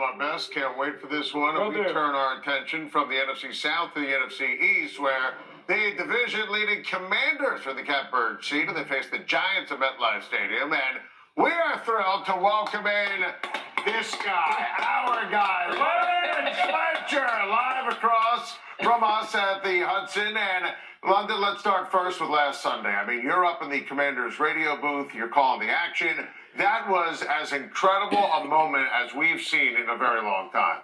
Our best. Can't wait for this one. And we turn our attention from the NFC South to the NFC East, where the division-leading Commanders are the catbird seat, and they face the Giants at MetLife Stadium. And we are thrilled to welcome in this guy, our guy, across from us at the Hudson. And London, let's start first with last Sunday. I mean, you're up in the Commanders radio booth. You're calling the action. That was as incredible a moment as we've seen in a very long time.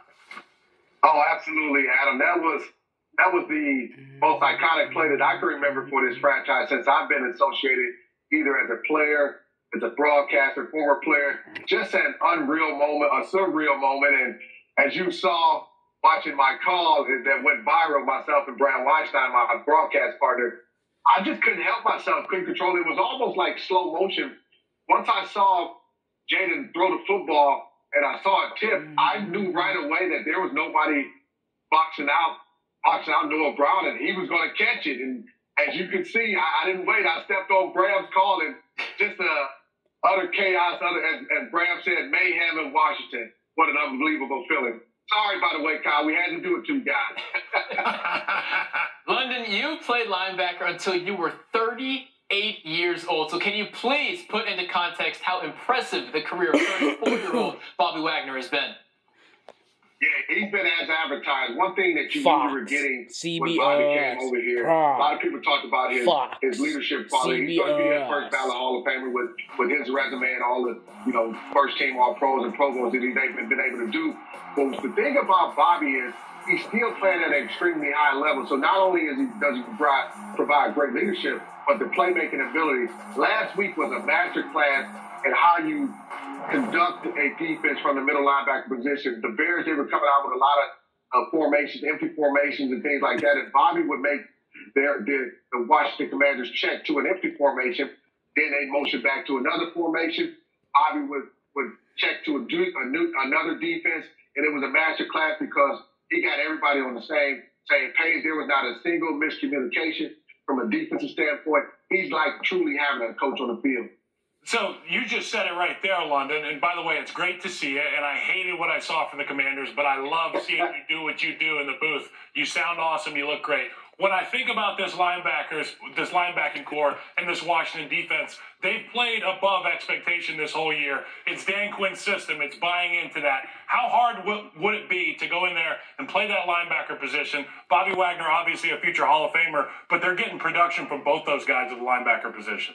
Oh, absolutely, Adam. That was that was the most iconic play that I can remember for this franchise since I've been associated either as a player, as a broadcaster, former player. Just an unreal moment, a surreal moment. And as you saw watching my call that went viral, myself and Bram Weinstein, my broadcast partner, I just couldn't help myself, couldn't control it. It was almost like slow motion. Once I saw Jayden throw the football and I saw it tip, I knew right away that there was nobody boxing out, boxing out Noah Brown, and he was going to catch it. And as you can see, I, I didn't wait. I stepped on Bram's call and just uh, utter chaos, utter, as, as Bram said, mayhem in Washington. What an unbelievable feeling. Sorry, by the way, Kyle, we had to do it to you guys. London, you played linebacker until you were 38 years old. So can you please put into context how impressive the career of 34-year-old Bobby Wagner has been? Yeah, he's been as advertised. One thing that you Fox, were getting CBS, when Bobby came over here, Prime, a lot of people talked about his, Fox, his leadership quality. He's going to be that CBS. first ballot Hall of Famer with, with his resume and all the, you know, first team All Pros and Pro Bowls that he's been, been able to do. But the thing about Bobby is he's still playing at an extremely high level. So not only is he, does he provide, provide great leadership, but the playmaking ability. Last week was a master class in how you conduct a defense from the middle linebacker position. The Bears, they were coming out with a lot of uh, formations, empty formations, and things like that. And Bobby would make their, their the Washington Commanders check to an empty formation. Then they motion back to another formation. Bobby would would check to a, a new, another defense, and it was a master class because he got everybody on the same same page. There was not a single miscommunication from a defensive standpoint. He's like truly having a coach on the field. So you just said it right there, London. And by the way, it's great to see you. And I hated what I saw from the Commanders, but I love seeing you do what you do in the booth. You sound awesome. You look great. When I think about this linebackers, this linebacking corps, and this Washington defense, they've played above expectation this whole year. It's Dan Quinn's system. It's buying into that. How hard will, would it be to go in there and play that linebacker position? Bobby Wagner, obviously a future Hall of Famer, but they're getting production from both those guys at the linebacker position.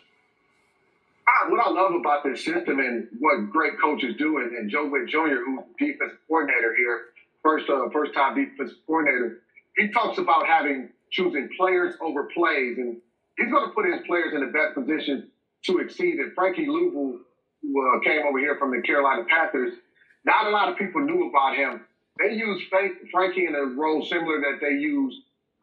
What I love about this system and what great coaches do, and, and Joe Whitt Jr., who's defensive coordinator here, first uh, first time defensive coordinator, he talks about having choosing players over plays, and he's going to put his players in the best position to exceed. it. Frankie Luvu, uh, came over here from the Carolina Panthers, not a lot of people knew about him. They used Frank, Frankie in a role similar that they used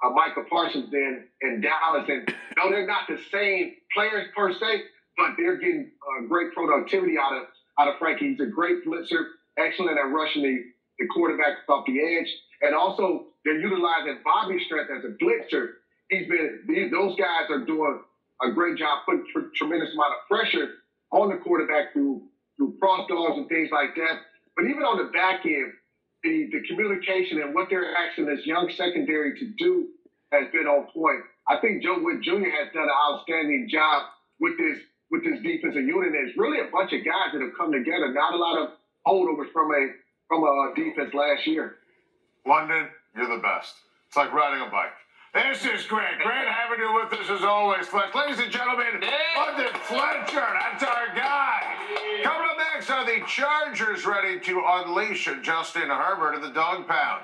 uh, Micah Parsons in in Dallas, and no, they're not the same players per se, but they're getting uh, great productivity out of out of Frankie. He's a great blitzer, excellent at rushing the, the quarterback off the edge, and also they're utilizing Bobby's strength as a blitzer. He's been these, those guys are doing a great job putting tr- tremendous amount of pressure on the quarterback through through cross dogs and things like that. But even on the back end, the, the communication and what they're asking this young secondary to do has been on point. I think Joe Whitt Jr. has done an outstanding job with this with this defensive unit. It's really a bunch of guys that have come together. Not a lot of holdovers from a from a defense last year. London, you're the best. It's like riding a bike. This is great. Great having you with us as always, Fletch. Ladies and gentlemen. London Fletcher, that's our guy. Coming up next are the Chargers ready to unleash Justin Herbert in the dog pound.